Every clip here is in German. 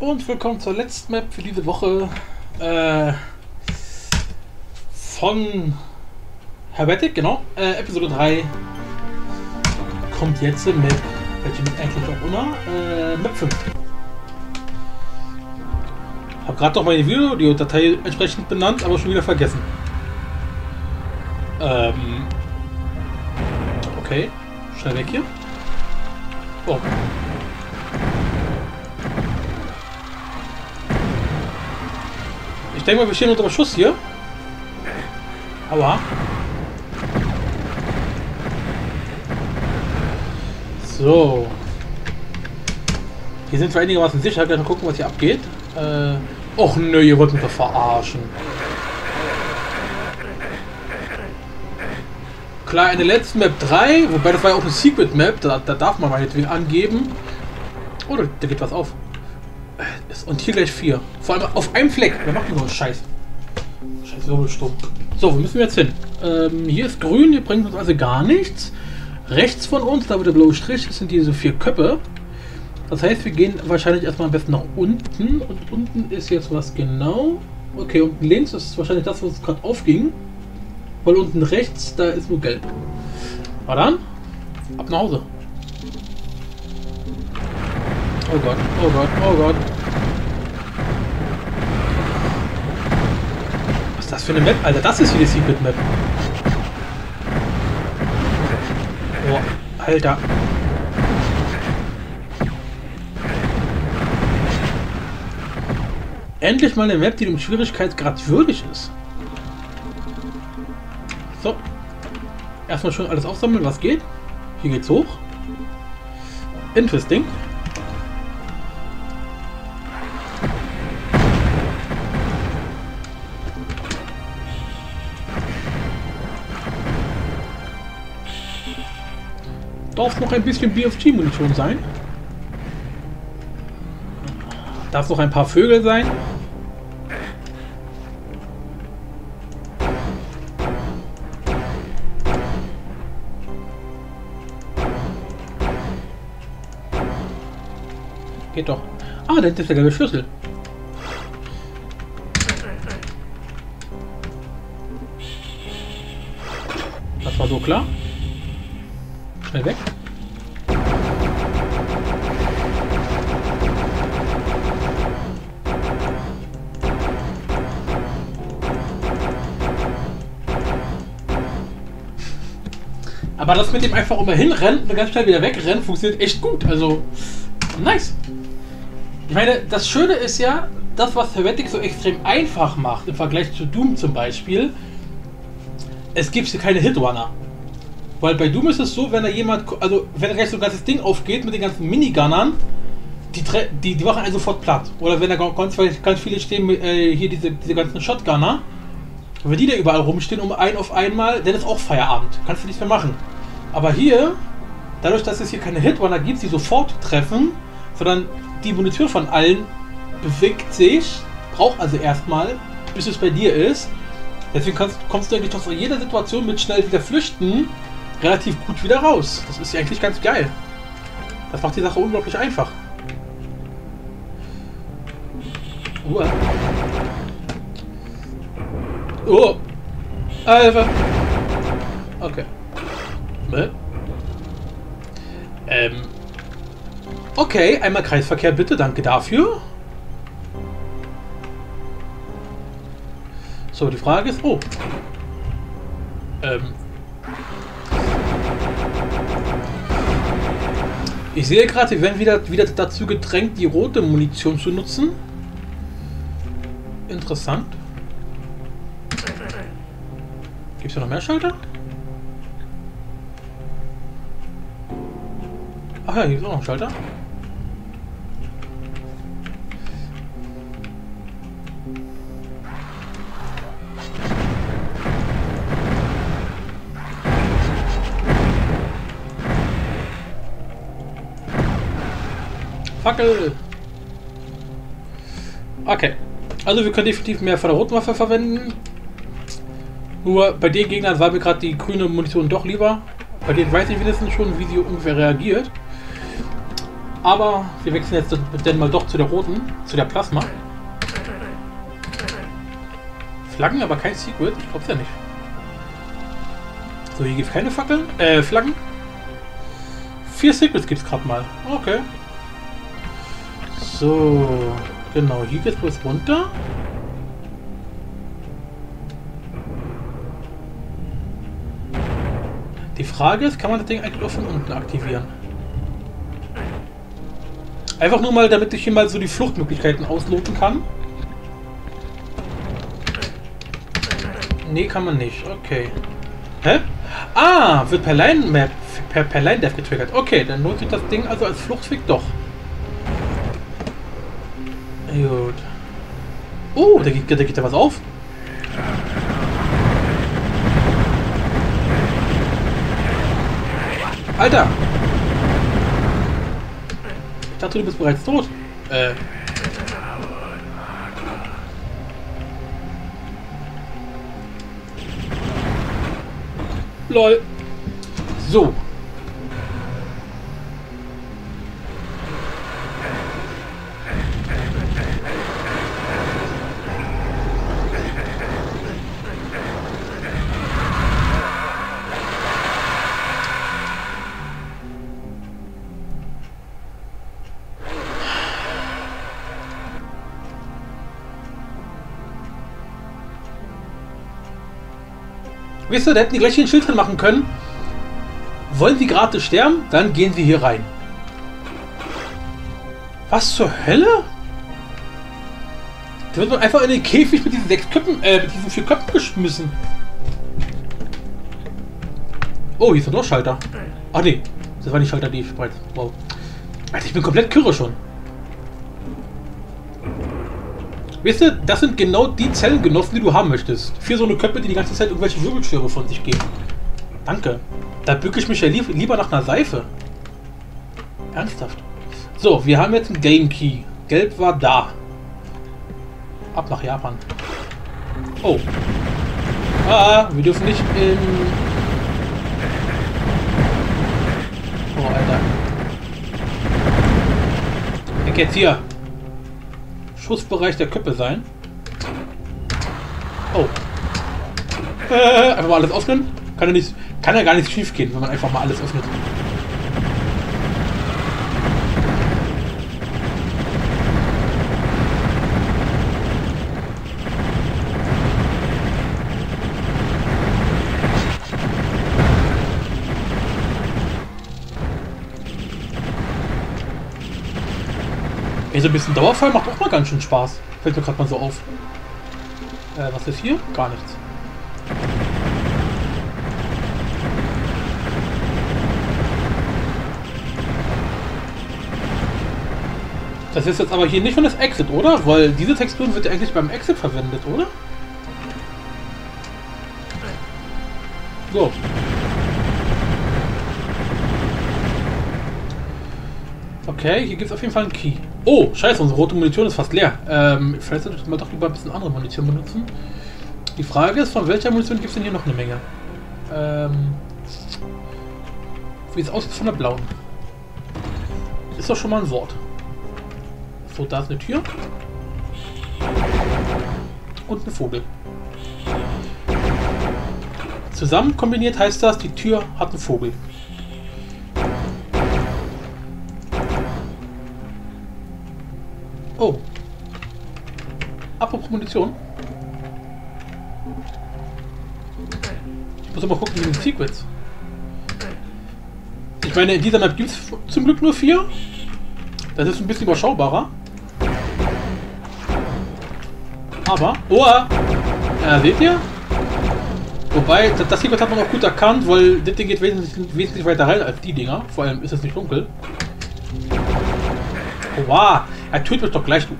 Und willkommen zur letzten Map für diese Woche äh, von Herbetic, genau. Äh, Episode 3 kommt jetzt mit, welche mit eigentlich auch immer, äh, Map 5. Hab gerade noch meine Videodatei entsprechend benannt, aber schon wieder vergessen. Ähm, okay, schnell weg hier. Oh. Denke mal, wir stehen unter Beschuss hier. Aua. So. Hier sind wir einigermaßen sicher. Gleich mal gucken, was hier abgeht. Äh. Och nö, ihr wollt mich doch verarschen. Klar, in der letzten Map 3, wobei das war ja auch eine Secret Map, da, da darf man meinetwegen angeben. Oh, da, da geht was auf. Und hier gleich 4. Vor allem auf einem Fleck. Wer macht denn so Scheiß? Scheiß Wirbelsturm. So, wo müssen wir jetzt hin? Ähm, hier ist grün, hier bringt uns also gar nichts. Rechts von uns, da wo der blaue Strich ist, sind diese vier Köpfe. Das heißt, wir gehen wahrscheinlich erstmal am besten nach unten. Und unten ist jetzt was genau. Okay, unten links ist wahrscheinlich das, was gerade aufging. Weil unten rechts, da ist nur gelb. Na dann, ab nach Hause. Oh Gott, oh Gott, oh Gott. Für eine Map? Alter, das ist wie die Secret Map. Oh, Alter. Endlich mal eine Map, die dem Schwierigkeitsgrad würdig ist. So. Erstmal schon alles aufsammeln, was geht. Hier geht's hoch. Interesting. Darf noch ein bisschen BFG-Munition sein. Darf noch ein paar Vögel sein. Geht doch. Ah, da ist der gelbe Schlüssel. Das war so klar. Schnell weg. Aber das mit dem einfach immer hinrennen und ganz schnell wieder wegrennen funktioniert echt gut. Also, nice. Ich meine, das Schöne ist ja, das, was Helvetic so extrem einfach macht, im Vergleich zu Doom zum Beispiel, es gibt hier keine Hitrunner. Weil bei Doom ist es so, wenn da jemand, also wenn gleich so ein ganzes Ding aufgeht mit den ganzen Minigunnern, die, die, die machen einen sofort platt. Oder wenn da ganz, ganz viele stehen, äh, hier diese, diese ganzen Shotgunner, wenn die da überall rumstehen, um ein auf einmal, dann ist auch Feierabend. Kannst du nichts mehr machen. Aber hier, dadurch, dass es hier keine Hitrunner gibt, die sofort treffen, sondern die Munition von allen bewegt sich, braucht also erstmal, bis es bei dir ist. Deswegen kannst, kommst du eigentlich aus jeder Situation mit schnell wieder flüchten relativ gut wieder raus. Das ist ja eigentlich ganz geil. Das macht die Sache unglaublich einfach. Uh. Oh. Alter. Okay. Ne? Ähm. Okay, einmal Kreisverkehr bitte, danke dafür. So, die Frage ist, oh. Ähm. Ich sehe gerade, wir werden wieder, wieder dazu gedrängt, die rote Munition zu nutzen. Interessant. Gibt es noch mehr Schalter? Ach ja, hier ist auch noch ein Schalter. Fackel! Okay. Also wir können definitiv mehr von der roten Waffe verwenden. Nur bei den Gegnern war mir gerade die grüne Munition doch lieber. Bei denen weiß ich wenigstens schon, wie sie ungefähr reagiert. Aber wir wechseln jetzt dann mal doch zu der roten, zu der Plasma. Flaggen, aber kein Secret. Ich glaub's ja nicht. So, hier gibt's keine Fackeln, äh, Flaggen. Vier Secrets gibt's gerade mal. Okay. So, genau, hier geht's bloß runter. Die Frage ist, kann man das Ding eigentlich auch von unten aktivieren? Einfach nur mal, damit ich hier mal so die Fluchtmöglichkeiten ausloten kann. Nee, kann man nicht. Okay. Hä? Ah, wird per Line Map, per, per Line Death getriggert. Okay, dann lohnt sich das Ding also als Fluchtweg doch. Gut. Oh, da geht, da geht da was auf. Alter! Ich dachte, du bist bereits tot. Äh. LOL. So. Wisst ihr, da hätten die gleich ein Schild drin machen können. Wollen Sie gerade sterben? Dann gehen Sie hier rein. Was zur Hölle? Da wird man einfach in den Käfig mit diesen sechs Köpfen, äh, mit diesen vier Köpfen geschmissen. Oh, hier ist noch Schalter. Ach nee, das war nicht Schalter, die ich bereits. Wow. Alter, ich bin komplett kürre schon. Wisst ihr, das sind genau die Zellengenossen, die du haben möchtest. Vier so eine Köpfe, die die ganze Zeit irgendwelche Wirbelschwere von sich geben. Danke. Da bücke ich mich ja lieb lieber nach einer Seife. Ernsthaft. So, wir haben jetzt einen Game Key. Gelb war da. Ab nach Japan. Oh. Ah, wir dürfen nicht in... Oh, Alter. Ich jetzt hier. Schussbereich der Köppe sein. Oh. Äh, einfach mal alles öffnen. Kann ja, nicht, kann ja gar nicht schief gehen, wenn man einfach mal alles öffnet. Ey, so ein bisschen Dauerfall macht auch mal ganz schön Spaß. Fällt mir gerade mal so auf. Äh, was ist hier? Gar nichts. Das ist jetzt aber hier nicht von das Exit, oder? Weil diese Texturen wird ja eigentlich beim Exit verwendet, oder? So. Okay, hier gibt es auf jeden Fall einen Key. Oh, scheiße, unsere rote Munition ist fast leer. Ähm, vielleicht sollte mal doch lieber ein bisschen andere Munition benutzen. Die Frage ist, von welcher Munition gibt es denn hier noch eine Menge? Ähm, wie es aussieht von der blauen. Ist doch schon mal ein Wort. So, da ist eine Tür. Und ein Vogel. Zusammen kombiniert heißt das, die Tür hat einen Vogel. Apropos Munition. Ich muss aber gucken mit den Secrets. Ich meine, in dieser Map gibt es zum Glück nur vier. Das ist ein bisschen überschaubarer. Aber, oh, äh, seht ihr? Wobei, das, das Secret hat man auch gut erkannt, weil das Ding geht wesentlich, wesentlich weiter rein als die Dinger. Vor allem ist es nicht dunkel. Oh, wow. Er tötet mich doch gleich, du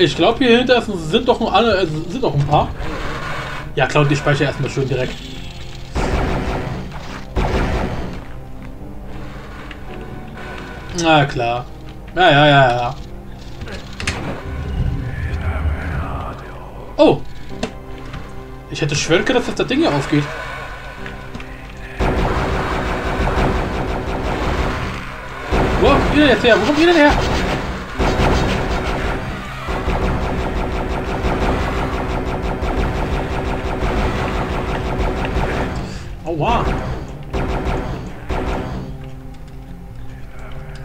Ich glaube, hier hinter sind doch noch alle, äh, sind noch ein paar. Ja, klar, die speichere erstmal schön direkt. Na klar. Ja, ja, ja, ja. Oh! Ich hätte schwören können, dass das Ding hier aufgeht. Wo kommt ihr denn jetzt her? Wo kommt ihr denn her? Aua.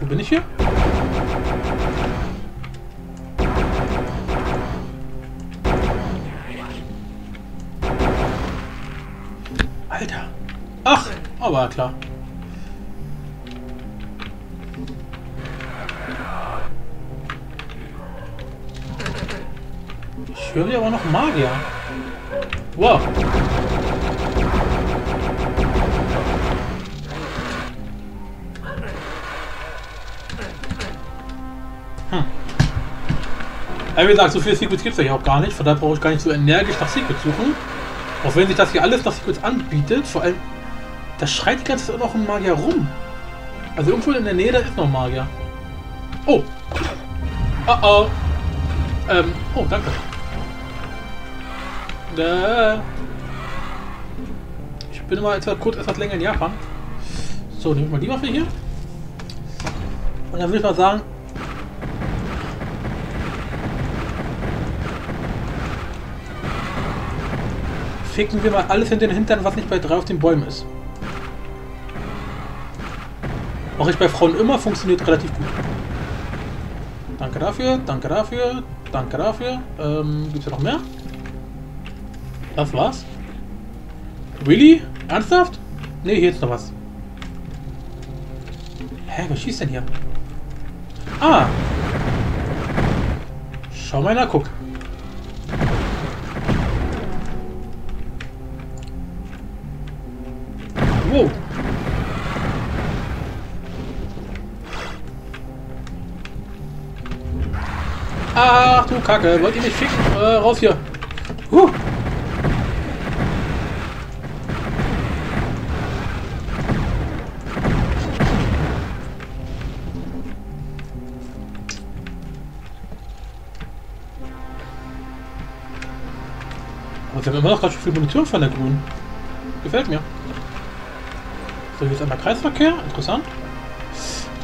Wo bin ich hier? Alter. Ach, aber klar. Ich höre aber noch Magier. Wow. Ja, wie gesagt, so viele Secrets gibt es ja hier auch gar nicht. Von daher brauche ich gar nicht so energisch nach Secrets suchen. Auch wenn sich das hier alles nach Secrets anbietet. Vor allem, das schreit die ganze Zeit noch ein Magier rum. Also irgendwo in der Nähe, da ist noch ein Magier. Oh. Oh oh. Ähm, oh, danke. Da. Ich bin immer etwa kurz etwas länger in Japan. So, nehme ich mal die Waffe hier. Und dann würde ich mal sagen, ficken wir mal alles in den Hintern, was nicht bei drei auf den Bäumen ist. Mache ich bei Frauen immer, funktioniert relativ gut. Danke dafür, danke dafür, danke dafür. Ähm, gibt's ja noch mehr? Das war's? Really? Ernsthaft? Ne, hier ist noch was. Hä, wer schießt denn hier? Ah! Schau mal nach, guck. Wow. Ach du Kacke, wollt ihr mich ficken? Äh, raus hier. Huh. Aber wir haben immer noch ganz schön viel Munition von der Grünen. Gefällt mir. So, hier ist einmal Kreisverkehr. Interessant.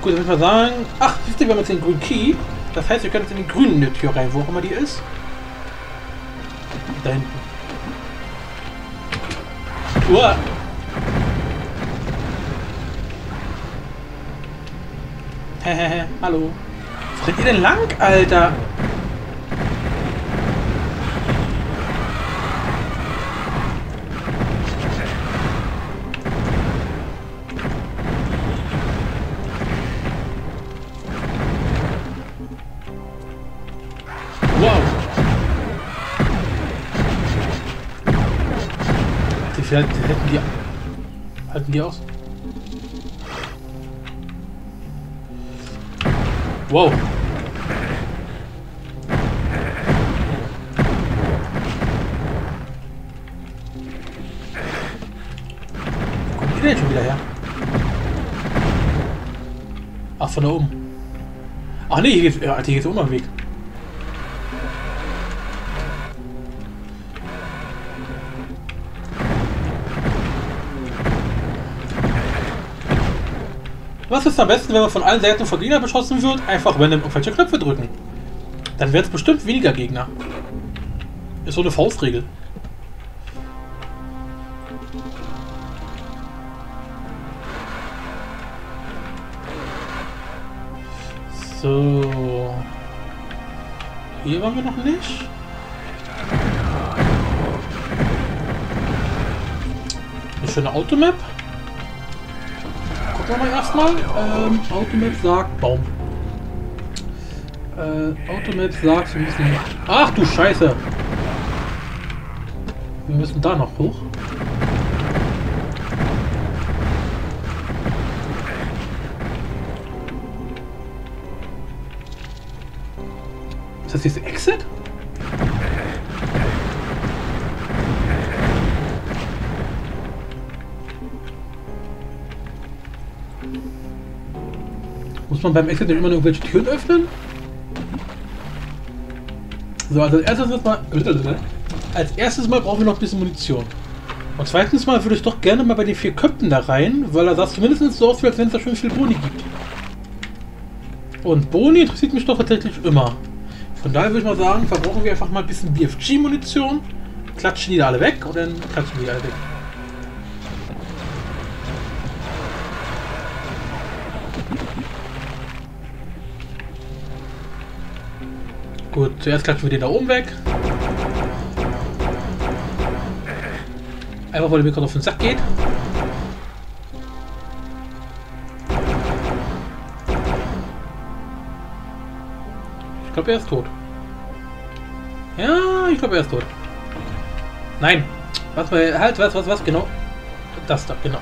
Gut, dann würde ich mal sagen... Ach, siehst du, wir haben jetzt den grünen Key. Das heißt, wir können jetzt in die grüne Tür rein, wo auch immer die ist. Da hinten. Uah. Hehehe, hallo. Wo rennt ihr denn lang, Alter? Die aus? Wow. Wo kommen die denn schon wieder her? Ach, von da oben. Ach nee, hier geht's, ja, hier geht's um am Weg. Was ist am besten, wenn man von allen Seiten von Gegner beschossen wird? Einfach random irgendwelche Knöpfe drücken. Dann wird es bestimmt weniger Gegner. Ist so eine Faustregel. So. Hier waren wir noch nicht. Eine schöne Automap. Gucken wir mal erstmal. Ähm, Automap sagt Baum. Äh, Automap sagt, wir müssen. Ach du Scheiße! Wir müssen da noch hoch. Ist das jetzt Exit? Muss man beim Exit immer nur irgendwelche Türen öffnen? So, also als erstes mal, als erstes mal brauchen wir noch ein bisschen Munition. Und zweitens mal würde ich doch gerne mal bei den vier Köpfen da rein, weil er das zumindest so aus, als wenn es da schon viel Boni gibt. Und Boni interessiert mich doch tatsächlich immer. Von daher würde ich mal sagen, verbrauchen wir einfach mal ein bisschen BFG-Munition, klatschen die da alle weg und dann klatschen die alle weg. Gut, zuerst klatschen wir den da oben weg. Einfach weil er mir gerade auf den Sack geht. Ich glaube, er ist tot. Ja, ich glaube, er ist tot. Nein. Was, halt, was, was, was, genau. Das da, genau.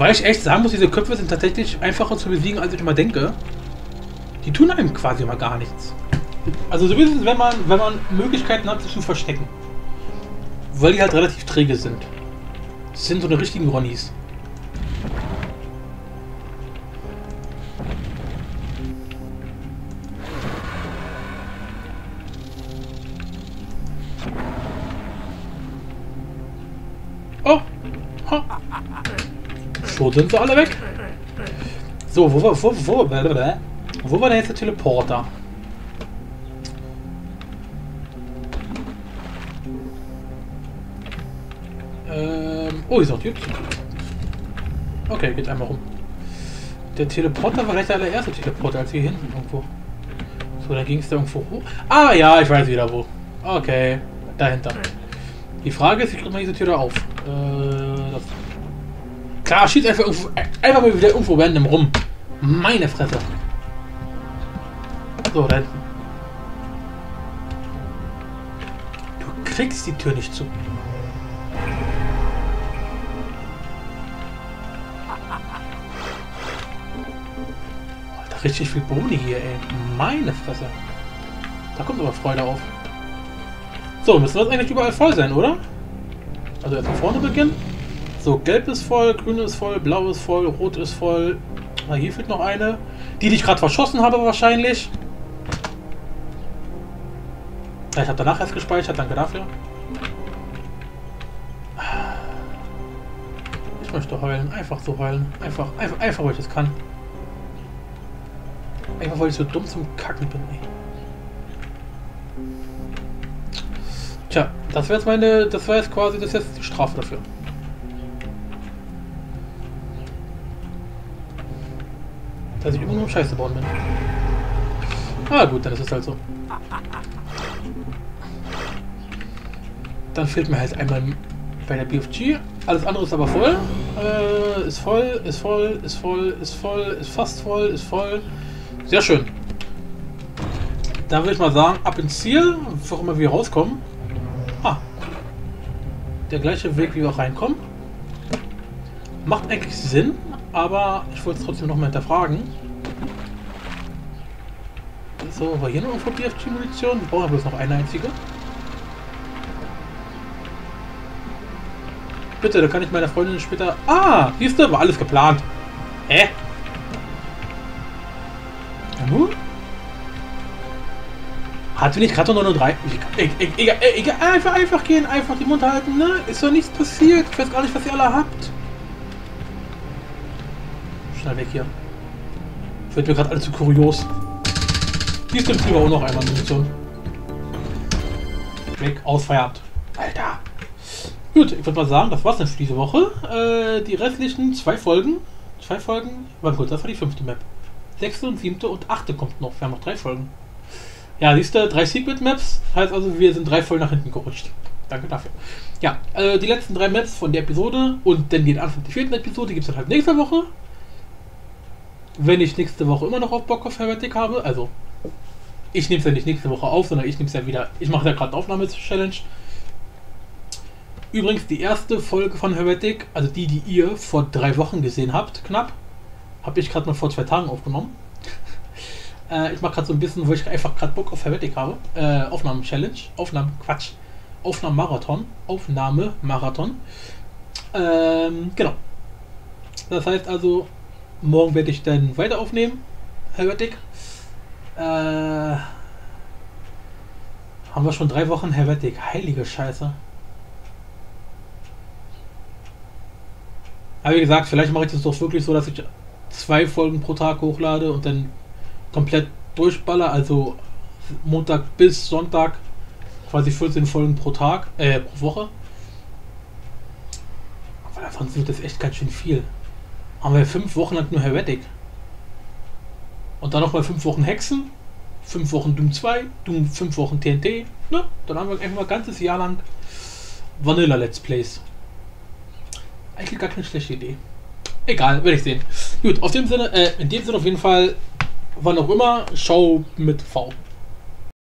Wobei ich echt sagen muss, diese Köpfe sind tatsächlich einfacher zu besiegen, als ich immer denke. Die tun einem quasi immer gar nichts. Also so ist es, wenn man, wenn man Möglichkeiten hat, sich zu verstecken. Weil die halt relativ träge sind. Das sind so eine richtigen Ronnies. Sind sie alle weg. So, wo war, wo, wo, wo war denn jetzt der Teleporter? Ähm, oh, ist noch Tür. Okay, geht einmal rum. Der Teleporter war gleich der allererste Teleporter, als hier hinten irgendwo. So, dann ging es da irgendwo hoch. Ah, ja, ich weiß wieder wo. Okay, dahinter. Die Frage ist, wie kriegt man diese Tür da auf? Äh, das Klar, schießt einfach, einfach mal wieder irgendwo random rum. Meine Fresse. So, da hinten. Du kriegst die Tür nicht zu. Richtig viel Boni hier, ey. Meine Fresse. Da kommt aber Freude auf. So, müssen das eigentlich überall voll sein, oder? Also erstmal vorne beginnen. So, gelb ist voll, grün ist voll, blau ist voll, rot ist voll. Na, hier fehlt noch eine. Die, die ich gerade verschossen habe wahrscheinlich. Ich habe danach erst gespeichert, danke dafür. Ich möchte heulen, einfach so heulen. Einfach, einfach, einfach, weil ich das kann. Einfach, weil ich so dumm zum Kacken bin, ey. Tja, das wäre jetzt meine, das wäre jetzt quasi, das ist jetzt die Strafe dafür. Dass ich immer nur Scheiße bauen bin. Ah gut, dann ist es halt so. Dann fehlt mir halt einmal bei der BFG. Alles andere ist aber voll. Äh, ist voll, ist voll, ist voll, ist voll, ist fast voll, ist voll. Sehr schön. Dann würde ich mal sagen, ab ins Ziel, wo immer wir rauskommen. Ah. Der gleiche Weg, wie wir reinkommen. Macht eigentlich Sinn, aber ich wollte es trotzdem noch mal hinterfragen. So, war hier noch irgendwo BFG-Munition? Wir brauchen bloß noch eine einzige. Bitte, da kann ich meiner Freundin später... Ah, siehst du, war alles geplant. Hä? Nun? Hatte nicht gerade nur drei... Egal, egal, einfach, einfach gehen, einfach die Mund halten, ne? Ist doch nichts passiert. Ich weiß gar nicht, was ihr alle habt. Schnell weg hier. Wird mir gerade alles zu kurios. Hier ist im Flieger auch noch einmal Munition. Weg, aus, Feierabend. Alter. Gut, ich würde mal sagen, das war's dann für diese Woche. Äh, die restlichen zwei Folgen, zwei Folgen, war gut, das war die fünfte Map. Sechste und siebte und achte kommt noch. Wir haben noch drei Folgen. Ja, siehst du, drei Secret Maps, heißt also, wir sind drei Folgen nach hinten gerutscht. Danke dafür. Ja, äh, die letzten drei Maps von der Episode und dann den Anfang der vierten Episode gibt es dann halt nächste Woche. Wenn ich nächste Woche immer noch auf Bock auf Hermetic habe, also ich nehme es ja nicht nächste Woche auf, sondern ich nehme es ja wieder. Ich mache ja gerade Aufnahme-Challenge. Übrigens, die erste Folge von Heretic, also die, die ihr vor drei Wochen gesehen habt, knapp, habe ich gerade mal vor zwei Tagen aufgenommen. äh, ich mache gerade so ein bisschen, wo ich einfach gerade Bock auf Heretic habe. Äh, Aufnahmen-Challenge. Aufnahmen, Quatsch. Aufnahmen-Marathon. Aufnahme-Marathon. Ähm, genau. Das heißt also, morgen werde ich dann weiter aufnehmen. Heretic. Äh, haben wir schon drei Wochen Heretic. Heilige Scheiße. Aber wie gesagt, vielleicht mache ich das doch wirklich so, dass ich zwei Folgen pro Tag hochlade und dann komplett durchballer, also Montag bis Sonntag quasi 14 Folgen pro Tag, äh, pro Woche. Aber davon wird das echt ganz schön viel. Haben wir fünf Wochen lang nur Heretic. Und dann nochmal fünf Wochen Hexen, fünf Wochen Doom 2, Doom fünf Wochen TNT. Ne? Dann haben wir einfach mal ein ganzes Jahr lang Vanilla Let's Plays. Eigentlich gar keine schlechte Idee. Egal, werde ich sehen. Gut, auf dem Sinne, äh, in dem Sinne auf jeden Fall, wann auch immer, Show mit V.